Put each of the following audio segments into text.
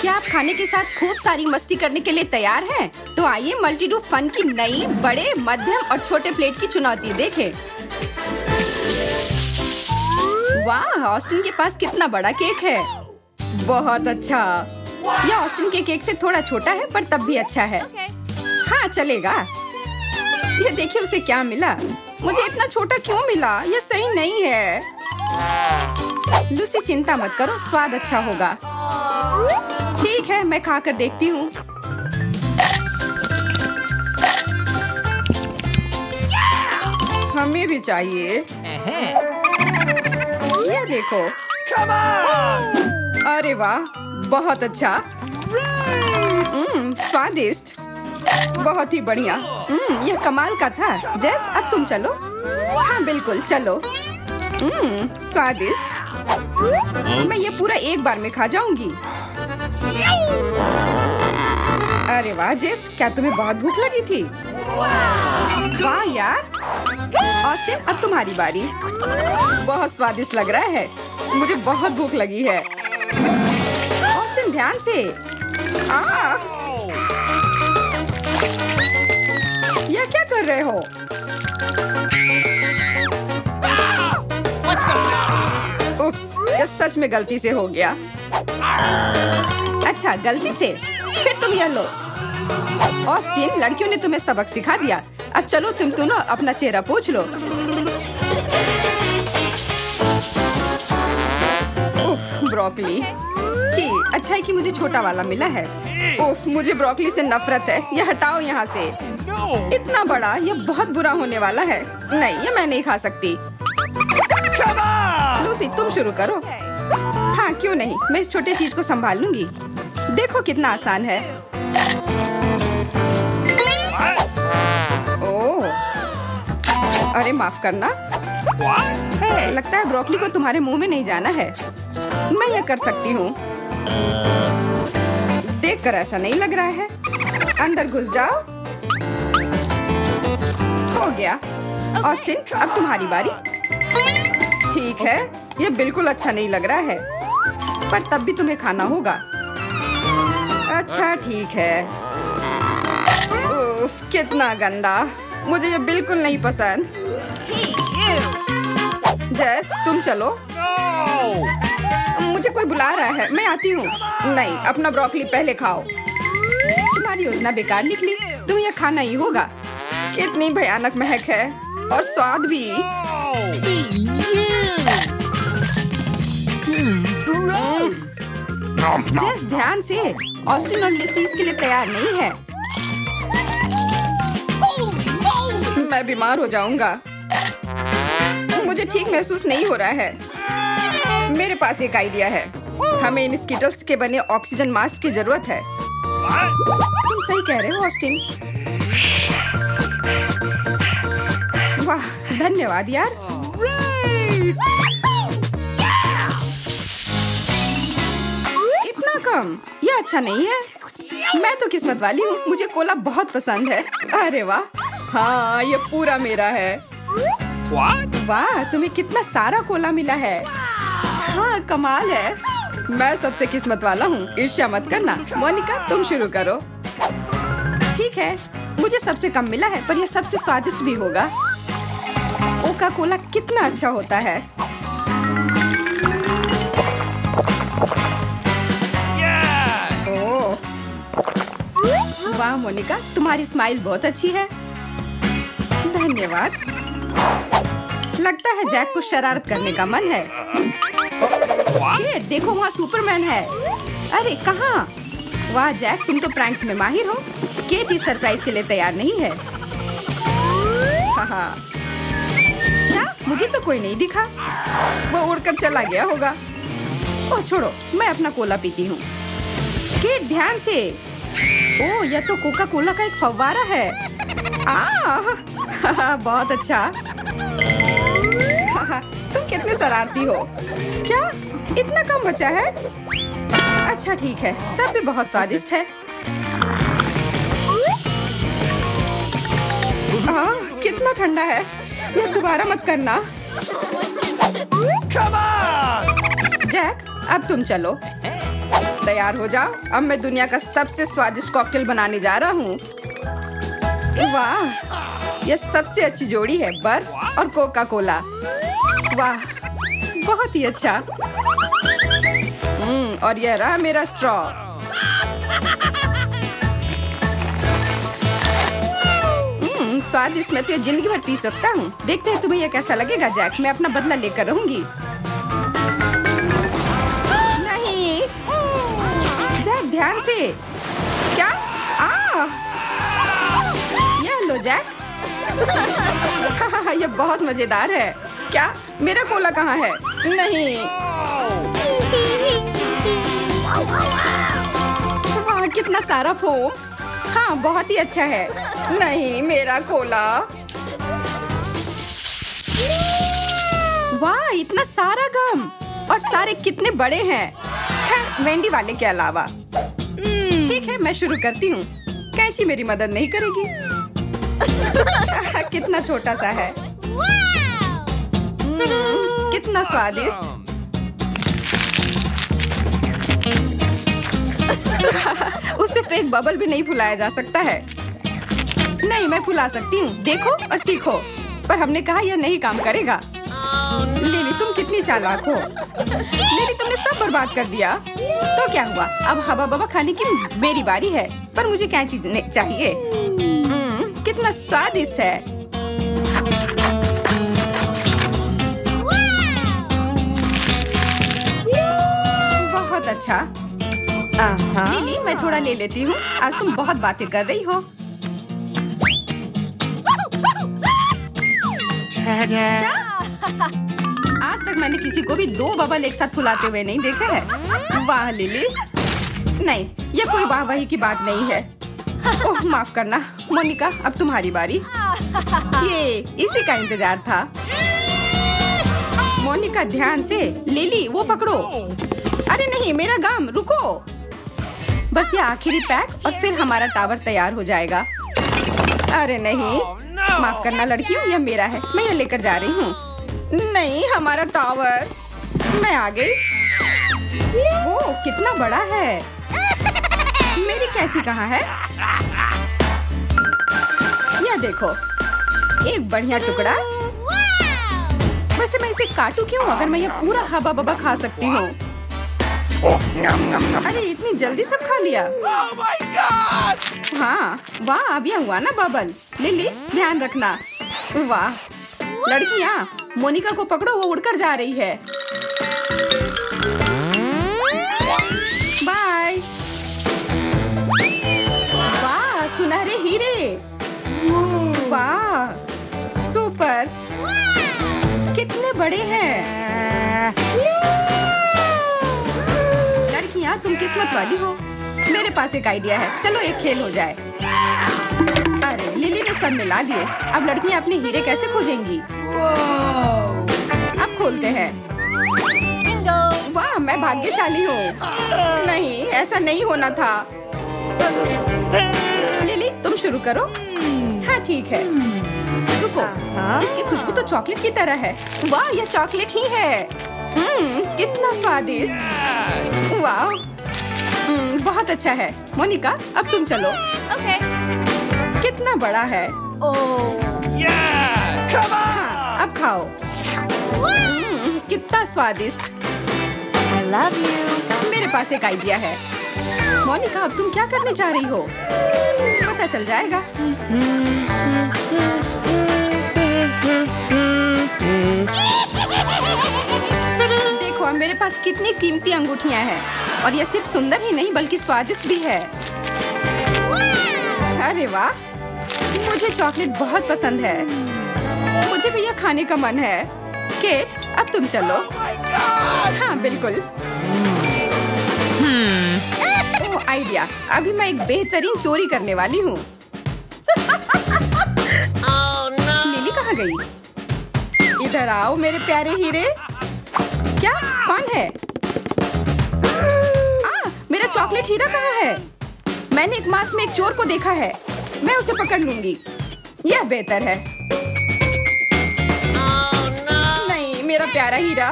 क्या आप खाने के साथ खूब सारी मस्ती करने के लिए तैयार हैं? तो आइए मल्टी डू फन की नई बड़े मध्यम और छोटे प्लेट की चुनौती देखें। वाह ऑस्टिन के पास कितना बड़ा केक है। बहुत अच्छा। यह ऑस्टिन के केक से थोड़ा छोटा है पर तब भी अच्छा है। हाँ चलेगा। ये देखिए उसे क्या मिला। मुझे इतना छोटा क्यों मिला? यह सही नहीं है। लूसी चिंता मत करो स्वाद अच्छा होगा। ठीक है मैं खा कर देखती हूँ। हमें भी चाहिए। ये देखो। अरे वाह बहुत अच्छा। हम्म, स्वादिष्ट। बहुत ही बढ़िया। हम्म, यह कमाल का था। जैस अब तुम चलो। हाँ बिल्कुल चलो। हम्म, स्वादिष्ट। मैं ये पूरा एक बार में खा जाऊँगी। अरे वाह जेस क्या तुम्हें बहुत भूख लगी थी? वाह यार। ऑस्टिन अब तुम्हारी बारी। बहुत स्वादिष्ट लग रहा है। मुझे बहुत भूख लगी है। ऑस्टिन ध्यान से। आ। यह क्या कर रहे हो? उप्स, ये सच में गलती से हो गया। अच्छा गलती से। फिर तुम यह लो। ऑस्टिन लड़कियों ने तुम्हें सबक सिखा दिया। अब चलो तुम दोनों अपना चेहरा पूछ लो। उफ, ब्रोकली। छी, अच्छा है कि मुझे छोटा वाला मिला है। उफ, मुझे ब्रोकली से नफरत है। ये हटाओ यहाँ से। इतना बड़ा ये बहुत बुरा होने वाला है। नहीं ये मैं नहीं खा सकती। लूसी तुम शुरू करो। हाँ क्यों नहीं? मैं इस छोटे चीज़ को संभाल लूँगी। देखो कितना आसान है। ओह अरे माफ़ करना। है, लगता है ब्रोकली को तुम्हारे मुँह में नहीं जाना है। मैं यह कर सकती हूँ। देखकर ऐसा नहीं लग रहा है। अंदर घुस जाओ। हो गया। ऑस्टिन अब तुम्हारी बारी। ठीक है। ये बिल्कुल अच्छा नहीं लग रहा है। पर तब भी तुम्हें खाना होगा। अच्छा ठीक है। उफ, कितना गंदा। मुझे ये बिल्कुल नहीं पसंद। जैस तुम चलो। मुझे कोई बुला रहा है मैं आती हूँ। नहीं अपना ब्रोकली पहले खाओ। तुम्हारी योजना बेकार निकली। तुम्हें यह खाना ही होगा। कितनी भयानक महक है। और स्वाद भी। जैस ध्यान से। ऑस्टिन और लिसी इसके लिए तैयार नहीं है। मैं बीमार हो जाऊँगा। मुझे ठीक महसूस नहीं हो रहा है। मेरे पास एक आइडिया है। हमें इन स्कीटल्स के बने ऑक्सीजन मास्क की ज़रूरत है। तुम सही कह रहे हो ऑस्टिन वाह धन्यवाद यार। कम? ये अच्छा नहीं है। मैं तो किस्मत वाली हूँ। मुझे कोला बहुत पसंद है। अरे वाह। हाँ ये पूरा मेरा है। वाह तुम्हें कितना सारा कोला मिला है। हाँ कमाल है। मैं सबसे किस्मत वाला हूँ। ईर्ष्या मत करना। मोनिका तुम शुरू करो। ठीक है। मुझे सबसे कम मिला है पर यह सबसे स्वादिष्ट भी होगा। ओका कोला कितना अच्छा होता है। वाह, मोनिका, तुम्हारी स्माइल बहुत अच्छी है। धन्यवाद। लगता है जैक को शरारत करने का मन है। ये, देखो वहाँ सुपरमैन है। अरे, कहाँ? वाह, जैक, तुम तो प्रैंक्स में माहिर हो। केट इस सरप्राइज़ के लिए तैयार नहीं है। क्या? मुझे तो कोई नहीं दिखा। वो उड़कर चला गया होगा। ओह छोड़ो, मैं अपना कोला पीती हूँ। केट, ध्यान से। ओ यह तो कोका कोला का एक फव्वारा है। आ बहुत अच्छा। तुम कितने शरारती हो। क्या? इतना कम बचा है? अच्छा ठीक है। तब भी बहुत स्वादिष्ट है। आ, कितना ठंडा है। यह दोबारा मत करना। जैक अब तुम चलो। तैयार हो जाओ। अब मैं दुनिया का सबसे स्वादिष्ट कॉकटेल बनाने जा रहा हूँ। वाह यह सबसे अच्छी जोड़ी है, बर्फ़ और कोका कोला वाह, बहुत ही अच्छा। हम्म और यह रहा मेरा स्ट्रॉ हम्म स्वादिष्ट मैं तो ज़िंदगी भर पी सकता हूँ। देखते हैं तुम्हें यह कैसा लगेगा, जैक। मैं अपना बदला लेकर रहूँगी। ध्यान से। क्या? आ! यह लो जैक। ये बहुत मज़ेदार है। क्या? मेरा कोला कहाँ है? नहीं। वाह, कितना सारा फोम। हाँ बहुत ही अच्छा है। नहीं, मेरा कोला। वाह, इतना सारा गम। और सारे कितने बड़े हैं। खैर, वेंडी वाले के अलावा। है मैं शुरू करती हूँ। कैंची मेरी मदद नहीं करेगी। कितना छोटा सा है। हम्म, कितना स्वादिष्ट। उससे तो एक बबल भी नहीं फुलाया जा सकता है। नहीं मैं फुला सकती हूँ। देखो और सीखो। पर हमने कहा यह नहीं काम करेगा। लिली तुम कितनी चालाक हो लिली तुमने सब बर्बाद कर दिया। तो क्या हुआ? अब हवा बबा खाने की मेरी बारी है पर मुझे क्या चीज़ चाहिए? हम्म, कितना स्वादिष्ट है। बहुत अच्छा। लिली मैं थोड़ा ले लेती हूँ। आज तुम बहुत बातें कर रही हो। क्या? तक मैंने किसी को भी दो बबल एक साथ फुलाते हुए नहीं देखा है। वाह लिली। नहीं ये कोई वाह वाही की बात नहीं है। ओह माफ़ करना। मोनिका अब तुम्हारी बारी। ये इसी का इंतज़ार था। मोनिका ध्यान से। लिली वो पकड़ो। अरे नहीं मेरा गाम रुको। बस ये आखिरी पैक और फिर हमारा टावर तैयार हो जाएगा। अरे नहीं माफ़ करना लड़कियों यह मेरा है। मैं यह लेकर जा रही हूँ। नहीं हमारा टावर मैं आ गई। वो कितना बड़ा है। मेरी कैची कहाँ है? यह देखो। एक बढ़िया टुकड़ा। वैसे मैं इसे काटू क्यों अगर मैं ये पूरा हवा बबा खा सकती हूँ? अरे इतनी जल्दी सब खा लिया। हाँ वाह अब यह हुआ ना बबल। लिली ध्यान रखना। वाह लड़कियाँ। मोनिका को पकड़ो, वो उड़कर जा रही है। बाय वाह सुनहरे हीरे। वाह सुपर कितने बड़े हैं। लड़कियाँ, तुम किस्मत वाली हो। मेरे पास एक आइडिया है। चलो, एक खेल हो जाए। लिली ने सब मिला दिए। अब लड़कियाँ अपने हीरे कैसे खोजेंगी? अब खोलते हैं। वाह मैं भाग्यशाली हूँ। नहीं ऐसा नहीं होना था। लिली तुम शुरू करो। हाँ ठीक है। रुको। इसकी खुशबू तो चॉकलेट की तरह है। वाह यह चॉकलेट ही है। हम्म कितना स्वादिष्ट। वाह। बहुत अच्छा है। मोनिका अब तुम चलो। Okay Okay. कितना बड़ा है? Oh. हाँ, अब खाओ। हम्म, कितना स्वादिष्ट। I love you. मेरे पास एक आइडिया है। मोनिका अब तुम क्या करने जा रही हो? पता चल जाएगा। देखो अब मेरे पास कितनी कीमती अंगूठियाँ हैं। और यह सिर्फ़ सुंदर ही नहीं बल्कि स्वादिष्ट भी है। अरे वाह! मुझे चॉकलेट बहुत पसंद है। मुझे भी यह खाने का मन है। केट अब तुम चलो। Oh हाँ बिल्कुल। Oh idea. अभी मैं एक बेहतरीन चोरी करने वाली हूँ। लिली कहाँ गई? इधर आओ मेरे प्यारे हीरे। क्या? कौन है? आ, मेरा चॉकलेट हीरा कहाँ है? मैंने एक मास में एक चोर को देखा है। मैं उसे पकड़ लूँगी। यह बेहतर है। नहीं, मेरा प्यारा हीरा।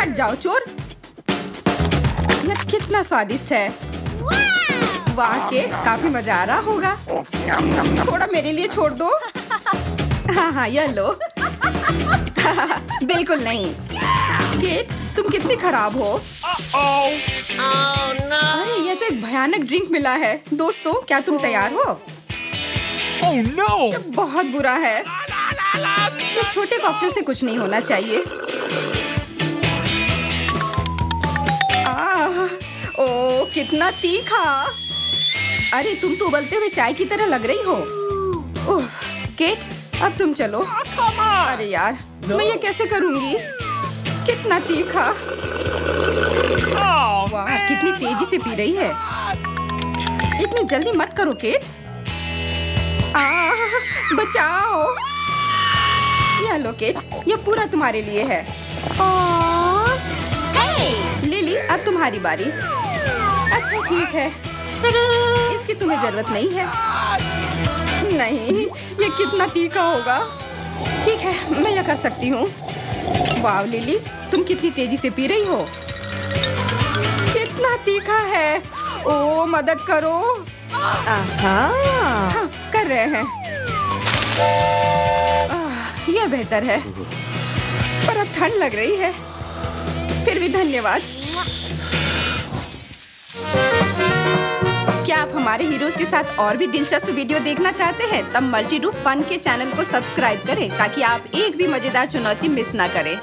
हट जाओ, चोर। यह कितना स्वादिष्ट है। वाह, के काफ़ी मज़ा आ रहा होगा। थोड़ा मेरे लिए छोड़ दो। हाँ हाँ यह लो। बिल्कुल नहीं। तुम कितनी खराब हो। भयानक ड्रिंक मिला है। दोस्तों क्या तुम तैयार हो? Oh no! बहुत बुरा है। ये छोटे कॉकटेल से कुछ नहीं होना चाहिए। आह, ओ कितना तीखा। अरे तुम तो उबलते हुए चाय की तरह लग रही हो। उफ, केट अब तुम चलो। अरे यार no. मैं ये कैसे करूँगी? कितना तीखा। Oh वाह कितनी तेज़ी से पी रही है। इतनी जल्दी मत करो केट। आह, बचाओ। यह लो केट यह पूरा तुम्हारे लिए है। लिली अब तुम्हारी बारी। अच्छा ठीक है। इसकी तुम्हें ज़रूरत नहीं है। नहीं ये कितना तीखा होगा। ठीक है मैं यह कर सकती हूँ। वाह लिली तुम कितनी तेज़ी से पी रही हो। कितना तीखा है। ओ मदद करो। हाँ कर रहे हैं। यह बेहतर है। पर अब ठंड लग रही है। फिर भी धन्यवाद। क्या आप हमारे हीरोज के साथ और भी दिलचस्प वीडियो देखना चाहते हैं? तब मल्टी फन के चैनल को सब्सक्राइब करें ताकि आप एक भी मज़ेदार चुनौती मिस ना करें।